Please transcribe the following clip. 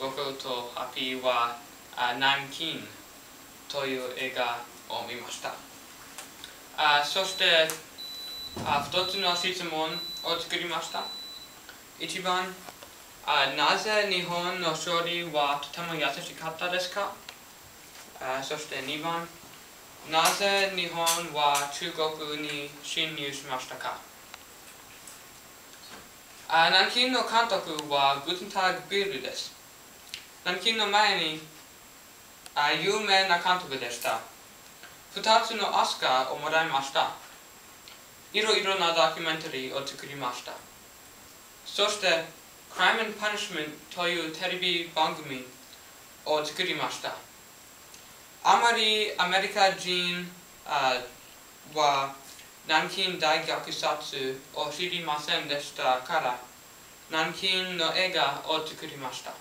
僕とハッピーはあ南京という映画を見ました。あそしてあ2つの質問を作りました。1番あなぜ日本の勝利はとても優しかったですか？あそして2番なぜ日本は中国に侵入しましたか？あ南京の監督はグテンターグビールです。南京の前にあ有名な監督でした。二つのアスカをもらいました。いろいろなドキュメンタリーを作りました。そして、Crime and Punishment というテレビ番組を作りました。あまりアメリカ人は南京大虐殺を知りませんでしたから南京の映画を作りました。